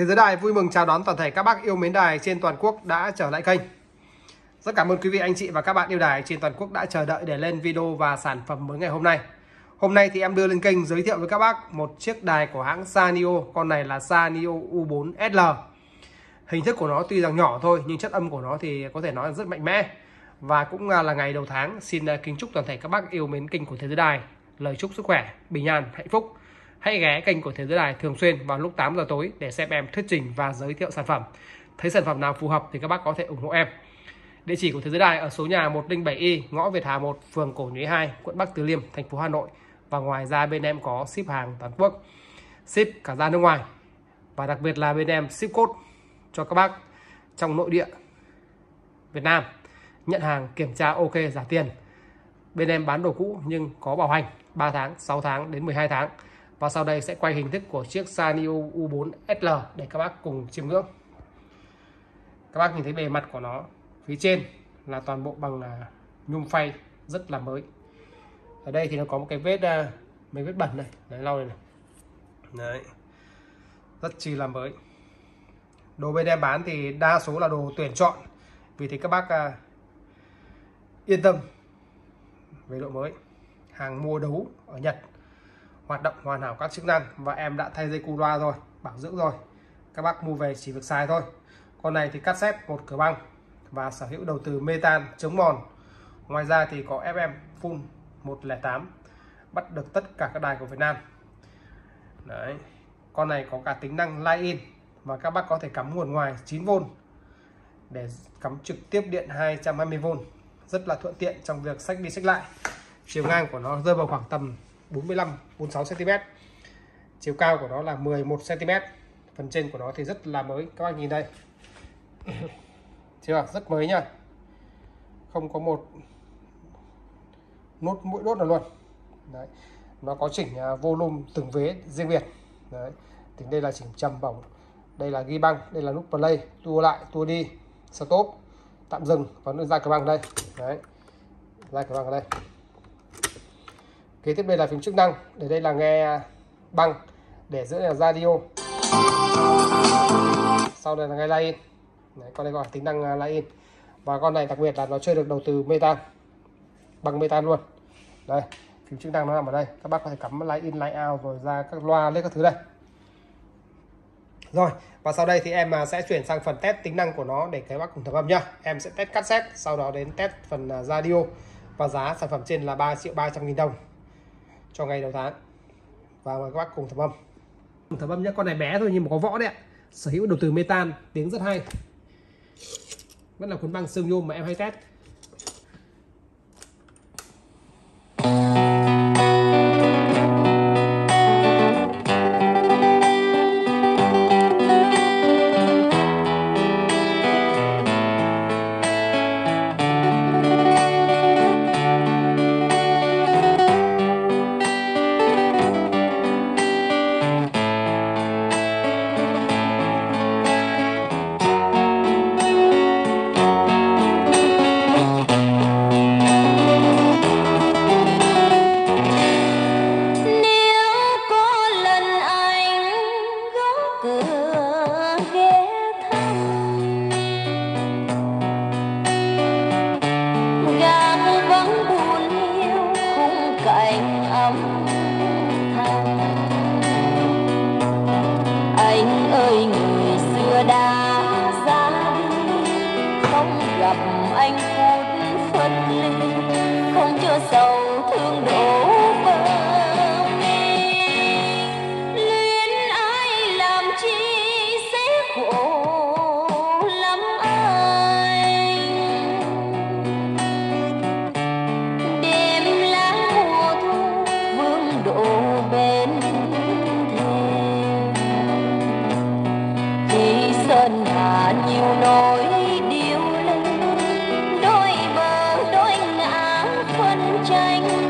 Thế giới đài vui mừng chào đón toàn thể các bác yêu mến đài trên toàn quốc đã trở lại kênh. Rất cảm ơn quý vị anh chị và các bạn yêu đài trên toàn quốc đã chờ đợi để lên video và sản phẩm mới ngày hôm nay. Hôm nay thì em đưa lên kênh giới thiệu với các bác một chiếc đài của hãng Sanio, con này là Sanio U4 SL. Hình thức của nó tuy rằng nhỏ thôi nhưng chất âm của nó thì có thể nói là rất mạnh mẽ. Và cũng là ngày đầu tháng xin ờ, kính chúc toàn thể các bác yêu mến kênh của Thế giới đài lời chúc sức khỏe, bình an, hạnh phúc Hãy ghé kênh của Thế giới đài thường xuyên vào lúc 8 giờ tối để xem em thuyết trình và giới thiệu sản phẩm. Thấy sản phẩm nào phù hợp thì các bác có thể ủng hộ em. Địa chỉ của Thế giới đài ở số nhà 107Y, ngõ Việt Hà 1, phường Cổ Nhuế 2, quận Bắc Từ Liêm, thành phố Hà Nội. Và ngoài ra bên em có ship hàng toàn quốc, ship cả ra nước ngoài. Và đặc biệt là bên em ship code cho các bác trong nội địa Việt Nam. Nhận hàng kiểm tra ok trả tiền. Bên em bán đồ cũ nhưng có bảo hành 3 tháng, 6 tháng đến 12 tháng và sau đây sẽ quay hình thức của chiếc Sanio U4 SL để các bác cùng chiêm ngưỡng. Các bác nhìn thấy bề mặt của nó phía trên là toàn bộ bằng là nhung phay rất là mới. Ở đây thì nó có một cái vết à, mấy vết bẩn này. Đấy lau này, này. Đấy. Rất chi là mới. Đồ bên em bán thì đa số là đồ tuyển chọn vì thế các bác à, yên tâm về độ mới. Hàng mua đấu ở Nhật hoạt động hoàn hảo các chức năng và em đã thay dây cu loa rồi, bảo dưỡng rồi. Các bác mua về chỉ việc xài thôi. Con này thì cassette một cửa băng và sở hữu đầu từ metan chống mòn. Ngoài ra thì có FM full 108 bắt được tất cả các đài của Việt Nam. Đấy, con này có cả tính năng line in và các bác có thể cắm nguồn ngoài 9V để cắm trực tiếp điện 220V rất là thuận tiện trong việc sách đi sách lại. Chiều ngang của nó rơi vào khoảng tầm 45 46 cm chiều cao của nó là 11 cm phần trên của nó thì rất là mới. Các bạn nhìn đây. Chưa? Rất mới nha không có một nốt mũi đốt nào luôn. Đấy. Nó có chỉnh à, volume từng vế riêng biệt. Đấy. Thì đây là chỉnh trầm bổng. Đây là ghi băng, đây là nút play, tua lại, tua đi, stop, tạm dừng và nó ra cái băng đây. Đấy. Ra cái băng ở đây kế tiếp đây là phím chức năng. Để đây là nghe băng để giữa là radio. Sau đây là nghe line in Đấy, con này gọi tính năng à, line in và con này đặc biệt là nó chơi được đầu từ metan. Bằng metan luôn. Đây phím chức năng nó nằm ở đây. Các bác có thể cắm line in line out rồi ra các loa lên các thứ đây. Rồi và sau đây thì em à, sẽ chuyển sang phần test tính năng của nó để các bác cùng thẩm âm nhá. Em sẽ test cassette sau đó đến test phần à, radio. Và giá sản phẩm trên là 3 triệu 300 nghìn đồng cho ngày đầu tháng. Và mời các bác cùng thẩm âm. Thẩm âm nhé, con này bé thôi, nhưng mà có võ đấy ạ. Sở hữu đầu từ metan tiếng rất hay. Vẫn là cuốn băng xương nhôm mà em hay test. Nắng buồn yêu khung cảnh ấm thầm. Anh ơi, người xưa đã ra đi không gặp anh phút phân ly không cho sầu thương đổ cả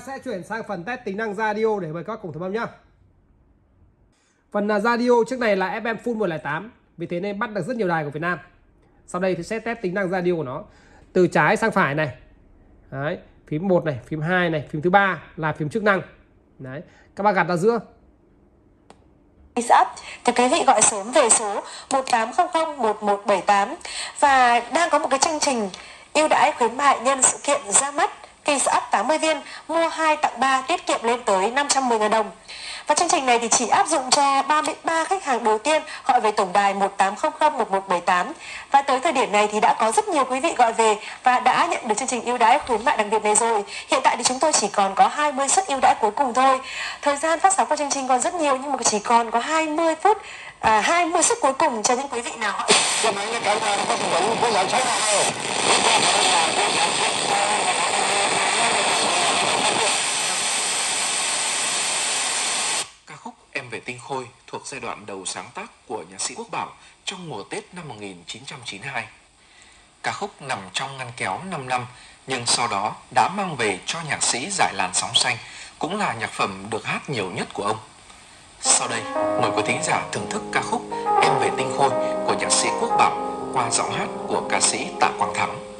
sẽ chuyển sang phần test tính năng radio để mời các cùng thử âm nhá. Phần là radio trước này là FM Full 108, vì thế nên bắt được rất nhiều đài của Việt Nam. Sau đây thì sẽ test tính năng radio của nó. Từ trái sang phải này. Đấy, phím 1 này, phím 2 này, phím thứ ba là phím chức năng. Đấy, các bạn gạt ra giữa. up thì quý vị gọi sớm về số 1800 1178 và đang có một cái chương trình ưu đãi khuyến mại nhân sự kiện ra mắt case up 80 viên, mua 2 tặng 3 tiết kiệm lên tới 510 000 đồng. Và chương trình này thì chỉ áp dụng cho 33 khách hàng đầu tiên gọi về tổng đài 1800 1178. Và tới thời điểm này thì đã có rất nhiều quý vị gọi về và đã nhận được chương trình ưu đãi khuyến mại đặc biệt này rồi. Hiện tại thì chúng tôi chỉ còn có 20 suất ưu đãi cuối cùng thôi. Thời gian phát sóng của chương trình còn rất nhiều nhưng mà chỉ còn có 20 phút à, 20 suất cuối cùng cho những quý vị nào ca khúc Em về tinh khôi thuộc giai đoạn đầu sáng tác của nhạc sĩ Quốc Bảo trong mùa Tết năm 1992. Ca khúc nằm trong ngăn kéo 5 năm nhưng sau đó đã mang về cho nhạc sĩ giải làn sóng xanh cũng là nhạc phẩm được hát nhiều nhất của ông. Sau đây, mời quý thính giả thưởng thức ca khúc Em về tinh khôi của nhạc sĩ Quốc Bảo qua giọng hát của ca sĩ Tạ Quang Thắng.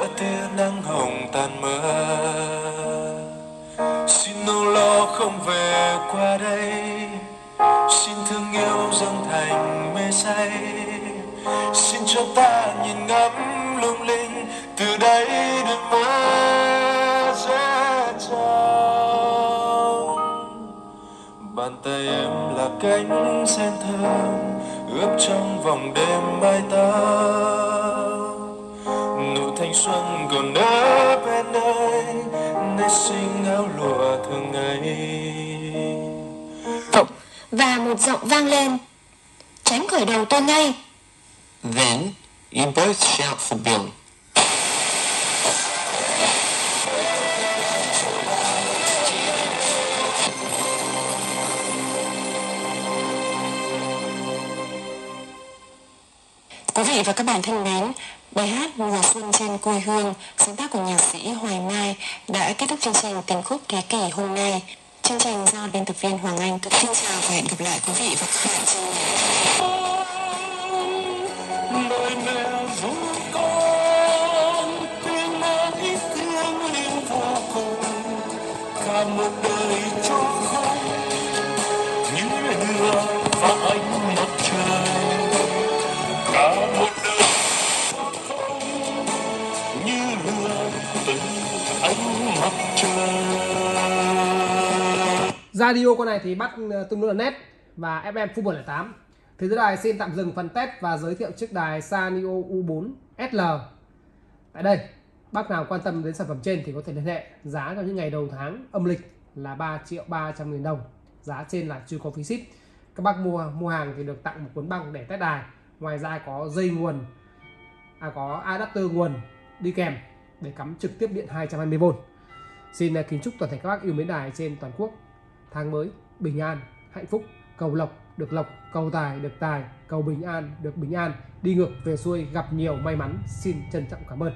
Lỡ tia nắng hồng tàn mơ xin nô lo không về qua đây. Xin thương yêu dâng thành mê say. Xin cho ta nhìn ngắm lung linh, từ đây đến mơ sẽ trong bàn tay em là cánh sen thơm, ướp trong vòng đêm mai ta xuân còn nở bên nơi nơi sinh áo lụa thường ngày. Và một giọng vang lên. Tránh khởi đầu tôi ngay. Then you both shout for Billy. Quý vị và các bạn thân mến, bài hát Mùa xuân trên quê hương, sáng tác của nhạc sĩ Hoài Mai đã kết thúc chương trình tình khúc thế kỷ hôm nay. Chương trình do biên tập viên Hoàng Anh xin chào và hẹn gặp lại quý vị và các bạn trên Radio con này thì bắt ờ, tương đối là nét và FM Full 108. Thế giới đài xin tạm dừng phần test và giới thiệu chiếc đài Sanio U4 SL. Tại đây, bác nào quan tâm đến sản phẩm trên thì có thể liên hệ. Giá trong những ngày đầu tháng âm lịch là 3 triệu 300 nghìn đồng. Giá trên là chưa có phí ship. Các bác mua mua hàng thì được tặng một cuốn băng để test đài. Ngoài ra có dây nguồn, à, có adapter nguồn đi kèm để cắm trực tiếp điện 220V. Xin à, kính chúc toàn thể các bác yêu mến đài trên toàn quốc. Tháng mới, bình an, hạnh phúc, cầu lộc được lộc, cầu tài được tài, cầu bình an được bình an. Đi ngược về xuôi, gặp nhiều may mắn. Xin trân trọng cảm ơn.